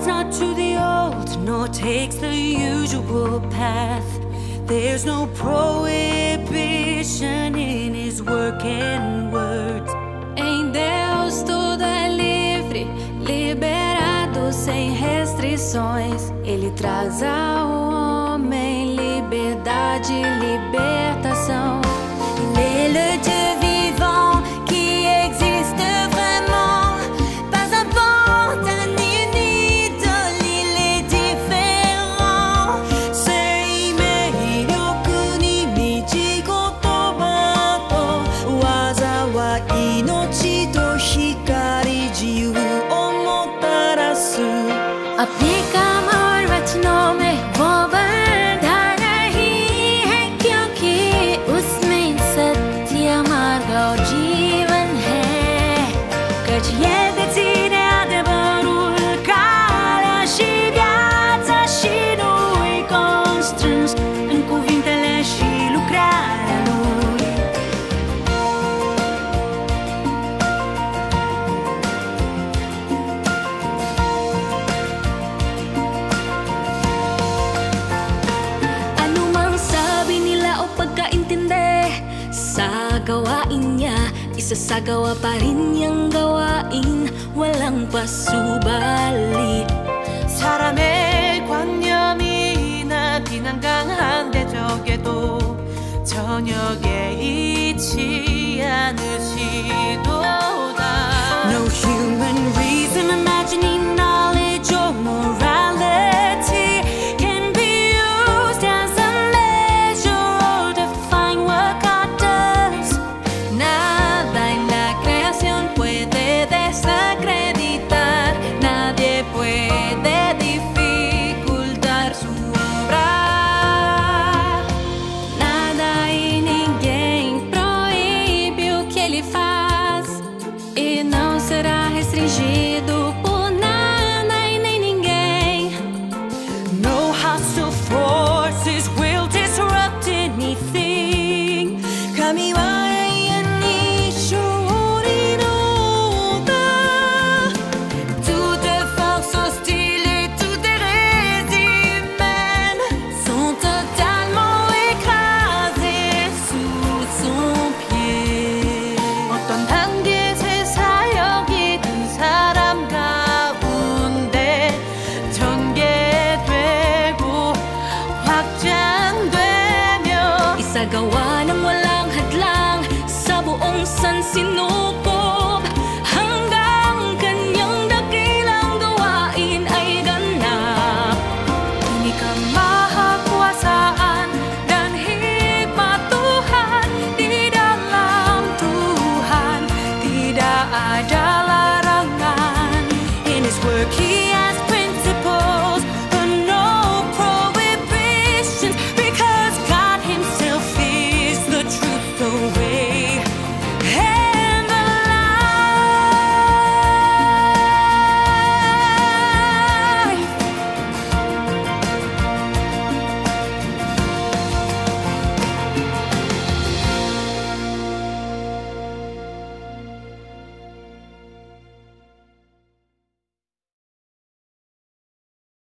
holds not to the old, nor takes the usual path. There's no prohibition in his work and words. Em Deus tudo é livre, liberado sem restrições. Ele traz ao homem liberdade, libertação. Il est अपने काम और वचनों में वो बंधा नहीं है, क्योंकि उसमें सत्य, मार्ग और जीवन है। करिए Gawain niya Isasagawa pa rin niyang gawain Walang pasubali 사람의 관념이나 비난강한 대적에도 개 sun sinuha.